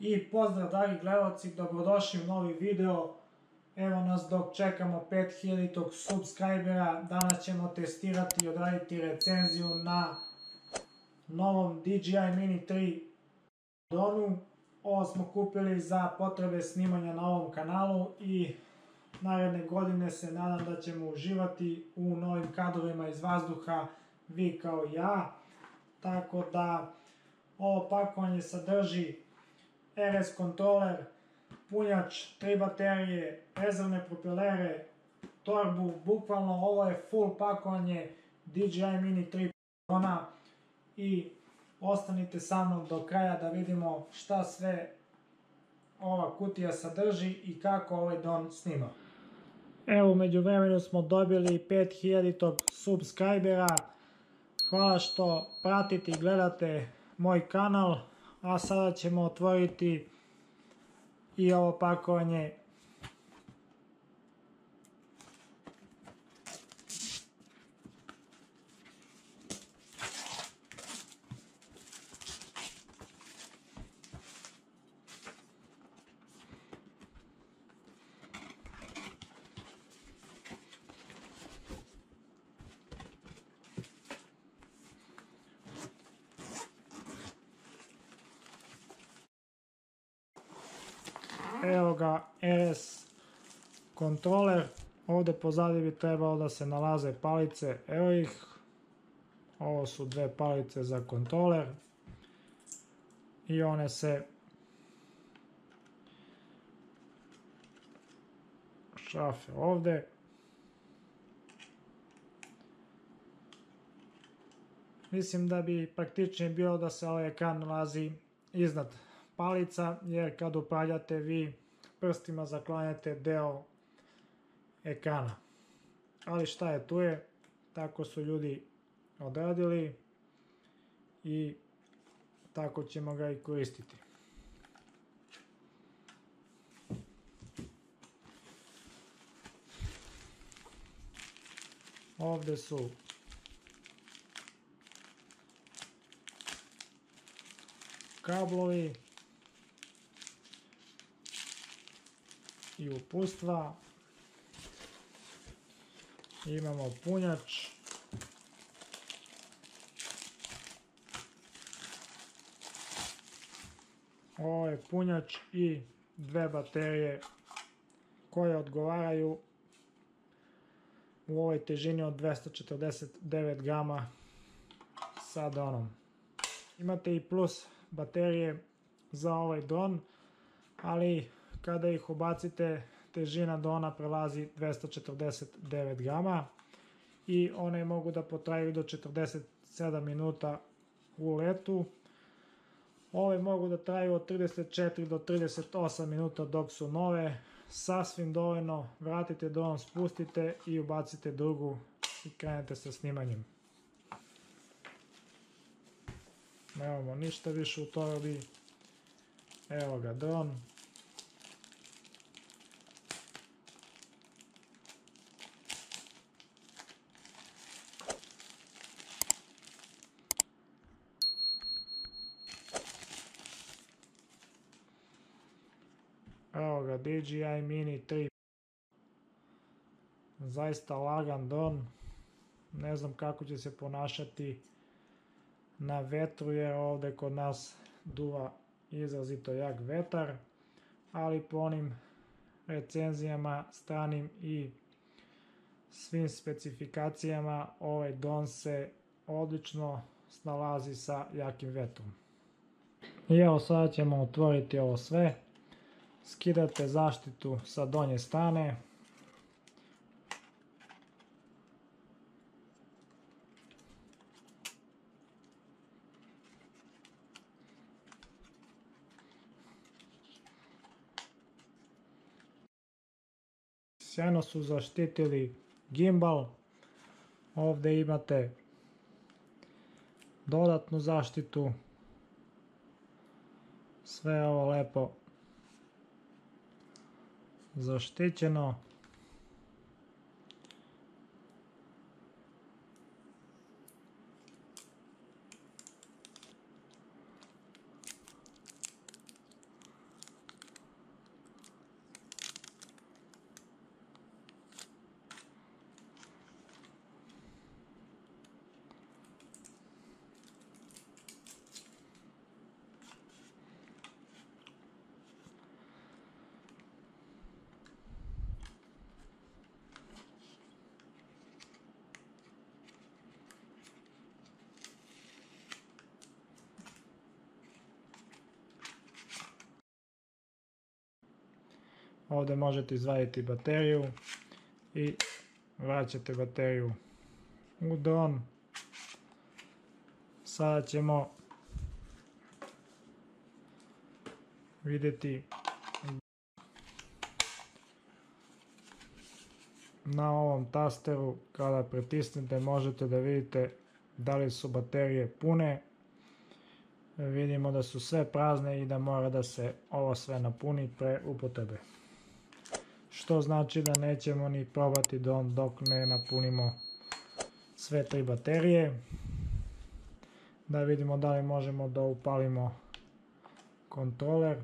I pozdrav dragi gledalci, dobrodošli u novi video. Evo nas dok čekamo 5000 subscribera, danas ćemo testirati i odraditi recenziju na novom DJI Mini 3 dronu. Ovo smo kupili za potrebe snimanja na ovom kanalu i naredne godine se nadam da ćemo uživati u novim kadrovima iz vazduha, vi kao ja. Tako da ovo pakovanje sadrži RS kontroler, punjač, tri baterije, rezervne propelere, torbu, bukvalno ovo je full pakovanje DJI Mini 3 drona i ostanite sa mnom do kraja da vidimo šta sve ova kutija sadrži i kako ovaj dron snima. Evo, među vremenu smo dobili 5000 subscribera. Hvala što pratite i gledate moj kanal, a sada ćemo otvoriti i ovo pakovanje Evo ga RS kontroler. Ovdje pozadnji bi trebalo da se nalaze palice. Evo ih. Ovo su dve palice za kontroler. I one se šafe ovdje. Mislim da bi praktičnije bilo da se ovaj ekran nalazi iznad palica jer kad upravljate vi prstima zaklanjate deo ekrana. Ali šta je tu je, tako su ljudi odradili i tako ćemo ga i koristiti. Ovdje su kablovi i upustva. Imamo punjač. Ovo je punjač i dve baterije koje odgovaraju u ovoj težini od 249 grama sa dronom. Imate i plus baterije za ovaj dron, ali kada ih ubacite težina dona prelazi 249 grama i one mogu da potraju do 47 minuta u letu. Ove mogu da traju od 34 do 38 minuta dok su nove. Sasvim dovoljno vratite dron, spustite i ubacite drugu i krenete sa snimanjem. Nemamo ništa više u torobi. Evo ga dron. Evo ga, DJI Mini 3. Zaista lagan don. Ne znam kako će se ponašati na vetru jer ovdje kod nas duva izrazito jak vetar. Ali po onim recenzijama stranim i svim specifikacijama ovaj don se odlično snalazi sa jakim vetrom. I evo sada ćemo otvoriti ovo sve skidate zaštitu sa donje strane. Sjajno su zaštitili gimbal. Ovdje imate dodatnu zaštitu. Sve ovo lepo заштичено. Ovdje možete izvaditi bateriju i vraćate bateriju u dron. Sada ćemo vidjeti na ovom tasteru kada pritisnete možete da vidite da li su baterije pune vidimo da su sve prazne i da mora da se ovo sve napuni pre upotrebe što znači da nećemo ni probati dok ne napunimo sve tri baterije. Da vidimo da li možemo da upalimo kontroler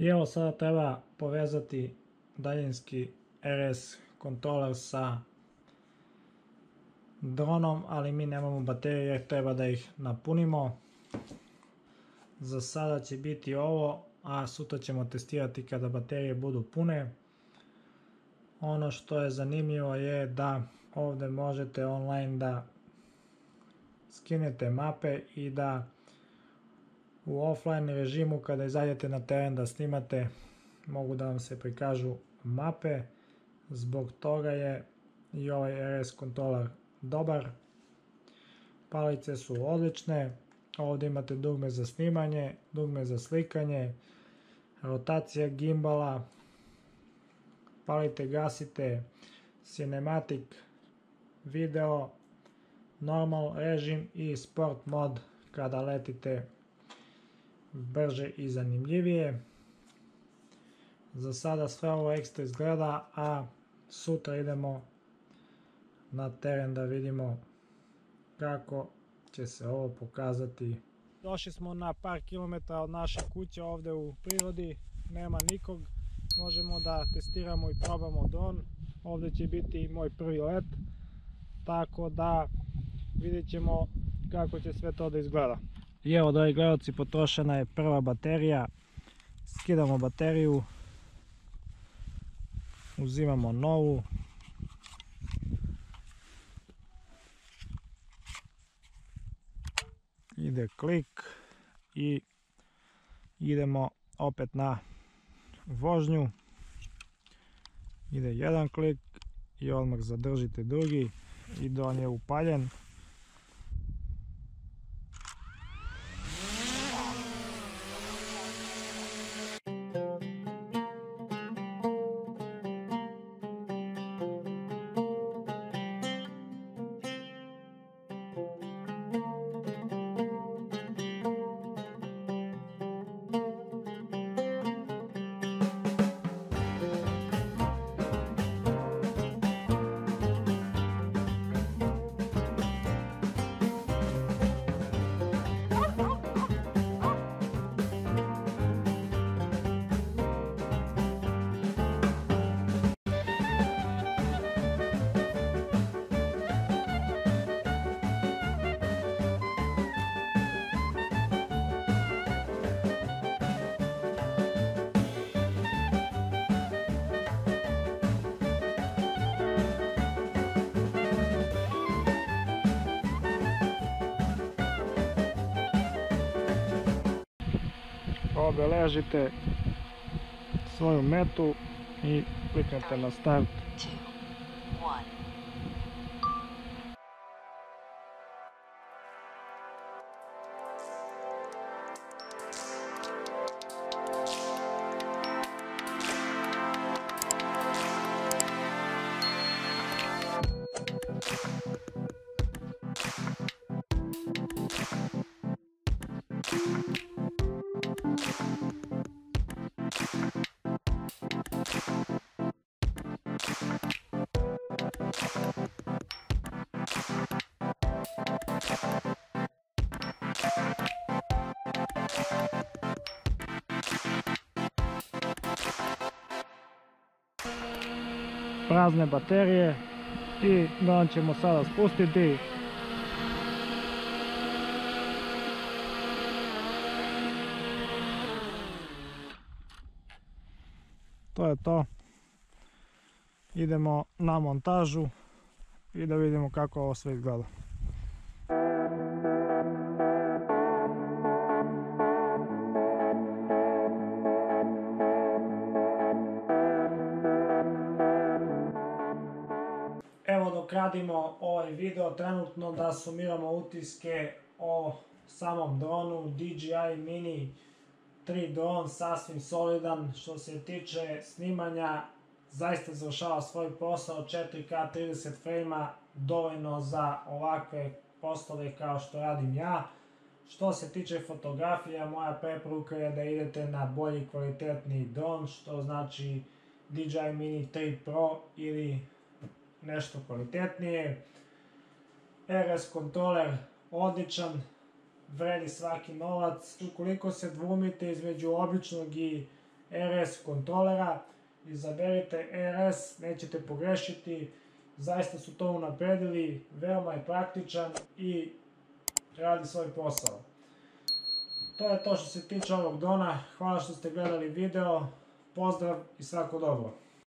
I evo sada treba povezati daljinski RS kontroler sa dronom, ali mi nemamo baterije jer treba da ih napunimo. Za sada će biti ovo, a sutra ćemo testirati kada baterije budu pune. Ono što je zanimljivo je da ovdje možete online da skinete mape i da u offline režimu kada izađete na teren da snimate mogu da vam se prikažu mape. Zbog toga je i ovaj RS kontroler dobar. Palice su odlične. Ovdje imate dugme za snimanje dugme za slikanje rotacija gimbala. Palite gasite cinematic video normal režim i sport mod kada letite brže i zanimljivije. Za sada sve ovo ekstra izgleda, a sutra idemo na teren da vidimo kako će se ovo pokazati. Došli smo na par kilometara od naše kuće ovdje u prirodi, nema nikog. Možemo da testiramo i probamo dron. Ovdje će biti moj prvi let, tako da vidjet ćemo kako će sve to da izgleda. I evo dragi gledalci potrošena je prva baterija. Skidamo bateriju. Uzimamo novu. Ide klik i idemo opet na vožnju. Ide jedan klik i odmah zadržite drugi i on je upaljen. Obeležite svoju metu i kliknete na start. Prazne baterije i dron ćemo sada spustiti. To je to. Idemo na montažu i da vidimo kako ovo sve izgleda. Trenutno da sumiramo utiske o samom dronu DJI Mini 3 dron, sasvim solidan što se tiče snimanja zaista završava svoj posao 4K 30 frame dovoljno za ovakve poslove kao što radim ja. Što se tiče fotografija, moja preporuka je da idete na bolji kvalitetni dron, što znači DJI Mini 3 Pro ili nešto kvalitetnije. RS kontroler odličan, vredi svaki novac. Ukoliko se dvumite između običnog i RS kontrolera, izaberite RS, nećete pogrešiti, zaista su to unapredili, veoma je praktičan i radi svoj posao. To je to što se tiče ovog dona, hvala što ste gledali video, pozdrav i svako dobro.